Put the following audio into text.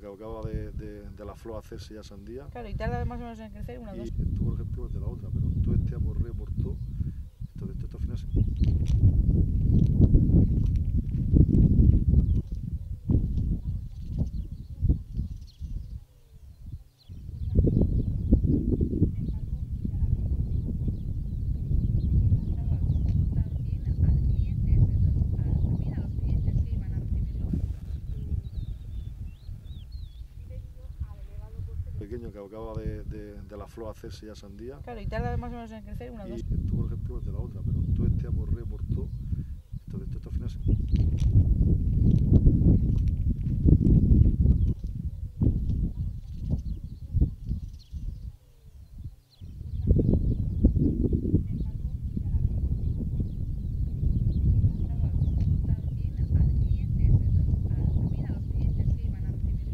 que acaba de, de, de la flor hacerse ya sandía. Claro, y tarda más o menos en crecer una o Y dos. esto, por ejemplo, es de la otra, pequeño que acaba de, de, de la flor hacerse ya sandía. Claro, y tarda más o menos en crecer una Y dos. esto, por ejemplo, es de la